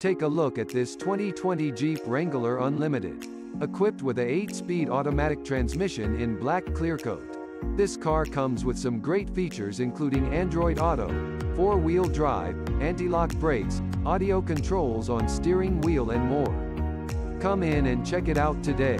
Take a look at this 2020 Jeep Wrangler Unlimited. Equipped with a 8-speed automatic transmission in black clear coat. This car comes with some great features including Android Auto, 4-wheel drive, anti-lock brakes, audio controls on steering wheel and more. Come in and check it out today.